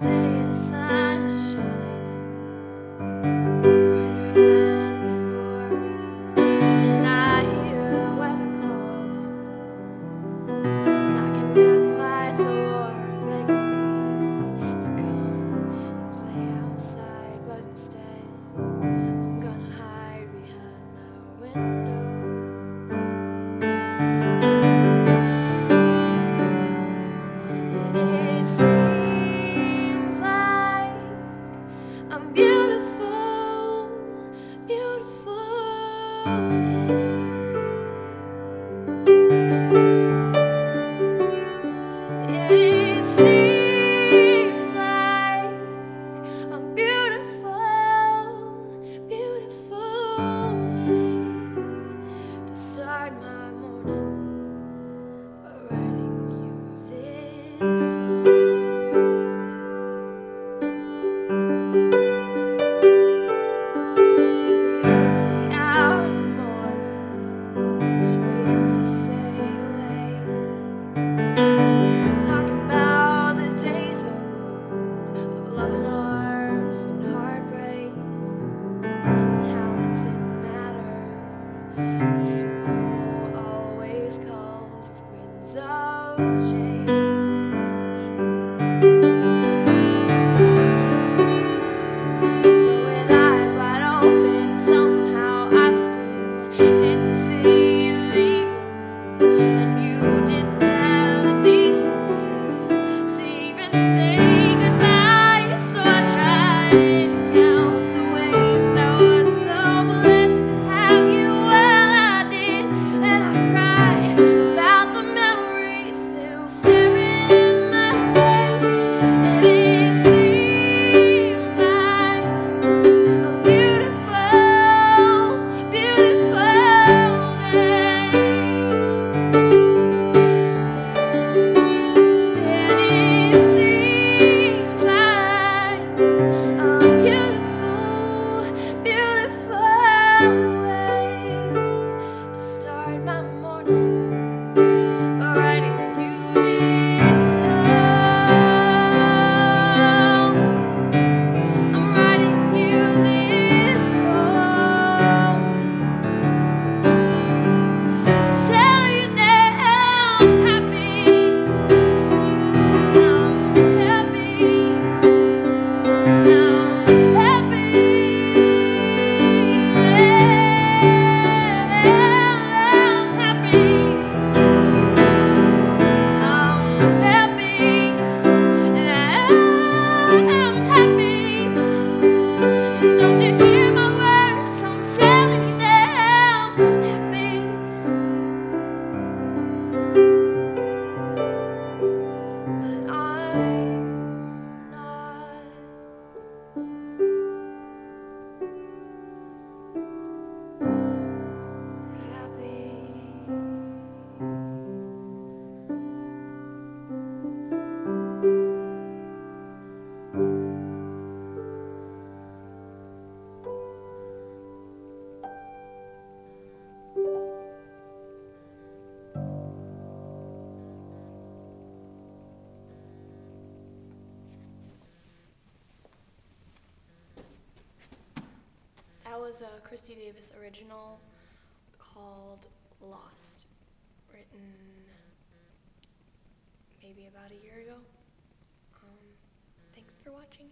and I'm beautiful, beautiful. Oh, That was a Christy Davis original called Lost, written maybe about a year ago. Um, thanks for watching.